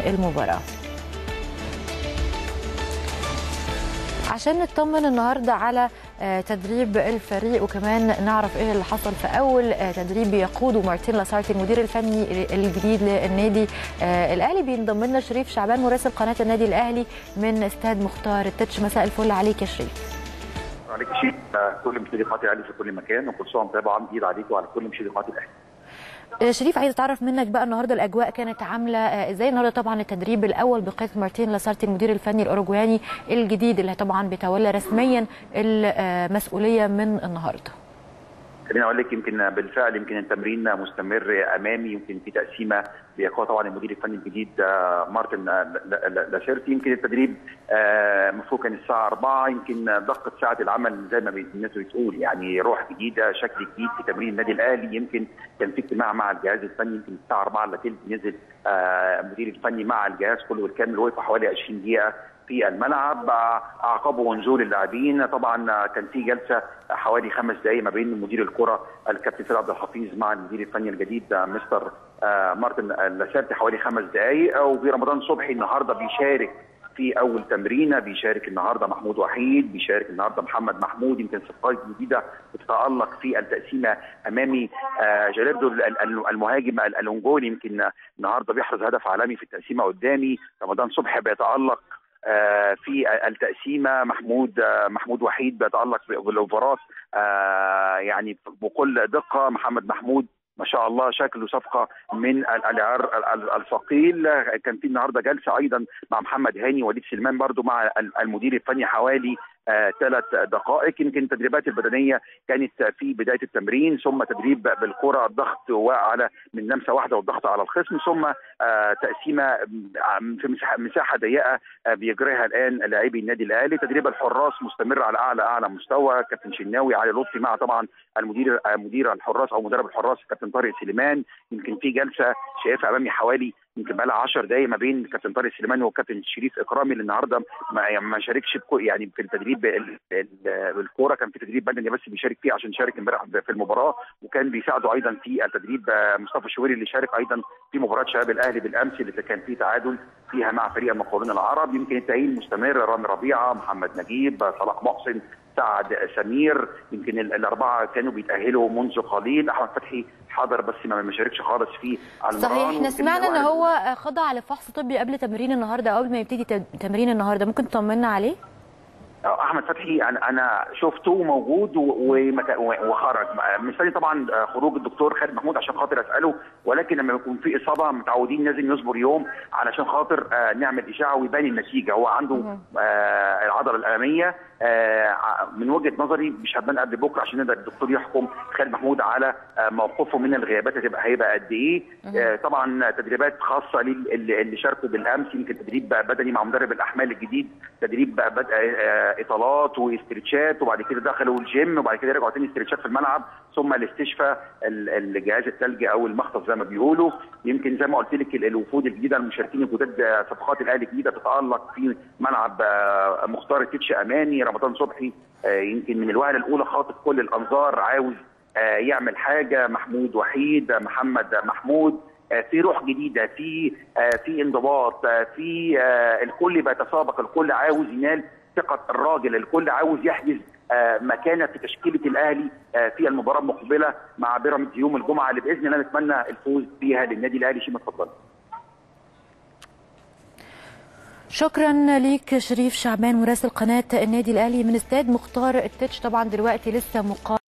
المباراة. عشان نطمن النهارده على تدريب الفريق وكمان نعرف إيه اللي حصل في أول تدريب يقوده مارتين لاسارتي المدير الفني الجديد للنادي الأهلي. بينضم لنا شريف شعبان مراسل قناة النادي الأهلي من استاد مختار. التتش مساء الفل عليك يا شريف. عليك شيء كل قناة الأهلي في كل مكان وكل سنه طبعا جديد عليك وعلى كل قناة الأهلي. شريف عايز أتعرف منك بقى النهارده الأجواء كانت عاملة إزاي النهارده طبعا التدريب الأول بقياده مارتين لاسارتي المدير الفني الأوروجواني الجديد اللي طبعا بيتولى رسميا المسؤولية من النهارده. خليني أقول لك يمكن بالفعل يمكن التمرين مستمر أمامي يمكن في تقسيمة بيقودها طبعا المدير الفني الجديد مارتن لاسارتي يمكن التدريب المفروض كان الساعة 4 يمكن دقه ساعة العمل زي ما الناس بتقول يعني روح جديدة شكل جديد في تمرين النادي الأهلي. يمكن كان في اجتماع مع الجهاز الفني يمكن الساعة 4 إلا ثلث نزل المدير الفني مع الجهاز كله بالكامل وقف حوالي 20 دقيقة في الملعب. أعقبه نزول اللاعبين. طبعا كان في جلسة حوالي خمس دقائق ما بين مدير الكرة الكابتن سيد عبد الحفيظ مع المدير الفني الجديد مستر مارتن لاسارتي حوالي خمس دقائق وفي رمضان صبحي النهارده بيشارك في أول تمرينة بيشارك النهارده محمود وحيد بيشارك النهارده محمد محمود. يمكن صفقات جديدة بتتألق في التقسيمة أمامي. جاليردو المهاجم الانجولي يمكن النهارده بيحرز هدف عالمي في التقسيمة قدامي. رمضان صبحي بيتألق في التقسيمة. محمود محمود وحيد بيتألق بالأوفرات يعني بكل دقة. محمد محمود ما شاء الله شكله صفقة من العيار الثقيل كان في النهارده جلسة أيضا مع محمد هاني وليد سليمان برضو مع المدير الفني حوالي ثلاث آه دقائق. يمكن التدريبات البدنية كانت في بداية التمرين ثم تدريب بالكرة الضغط على من لمسة واحدة والضغط على الخصم ثم آه تقسيمة في مساحة ضيقة آه بيجريها الآن لاعبي النادي الأهلي. تدريب الحراس مستمر على أعلى أعلى مستوى. كابتن شناوي علي لطفي مع طبعا المدير مدير الحراس أو مدرب الحراس كابتن طارق سليمان. يمكن في جلسة شايفها أمامي حوالي يمكن بقى لها 10 دقائق ما بين كابتن طارق سليمان وكابتن شريف اكرامي اللي النهارده ما, ما شاركش يعني في التدريب بالكوره كان في تدريب بدني بس بيشارك فيه عشان شارك امبارح في المباراة. وكان بيساعده أيضا في التدريب مصطفى الشويري اللي شارك أيضا في مباراة شباب الأهلي بالأمس اللي كان فيه تعادل فيها مع فريق المقاولون العرب. يمكن التأهيل مستمر. رامي ربيعة محمد نجيب صلاح محسن سعد سمير. يمكن الأربعة كانوا بيتأهلوا منذ قليل. أحمد فتحي حضر بس ما شاركش خالص في صحيح إحنا سمعنا إن هو خضع لفحص طبي قبل تمرين النهارده أو قبل ما يبتدي تمرين النهارده. ممكن تطمنا عليه؟ أحمد فتحي أنا شفته موجود وخرج. مستني طبعا خروج الدكتور خالد محمود عشان خاطر أسأله. ولكن لما يكون في إصابة متعودين لازم يصبر يوم علشان خاطر نعمل إشاعة ويبان النتيجة. هو عنده العضلة الاماميه من وجهة نظري مش هتبان قبل بكرة عشان يقدر الدكتور يحكم خالد محمود على موقفه من الغيابات هتبقى هيبقى قد إيه. طبعا تدريبات خاصة اللي شاركوا بالأمس يمكن تدريب بدني مع مدرب الأحمال الجديد تدريب إطالات واسترتشات وبعد كده دخلوا الجيم وبعد كده رجعوا تاني استرتشات في الملعب ثم الاستشفاء الجهاز الثلجي أو المخطف زي ما بيقولوا. يمكن زي ما قلت لك الوفود الجديدة المشاركين الجداد صفقات الأهلي الجديدة تتألق في ملعب مختار التتش أماني رمضان صبحي يمكن من الوهلة الأولى خاطف كل الأنظار عاوز يعمل حاجة محمود وحيد محمد محمود في روح جديدة في في انضباط في الكل بيتسابق الكل عاوز ينال ثقة الراجل الكل عاوز يحجز مكانة في تشكيلة الأهلي في المباراة المقبلة مع بيراميدز يوم الجمعة اللي بإذن الله نتمنى الفوز فيها للنادي الأهلي. شيماء اتفضل. شكرا ليك شريف شعبان مراسل قناة النادي الأهلي من استاد مختار التتش. طبعا دلوقتي لسه مقام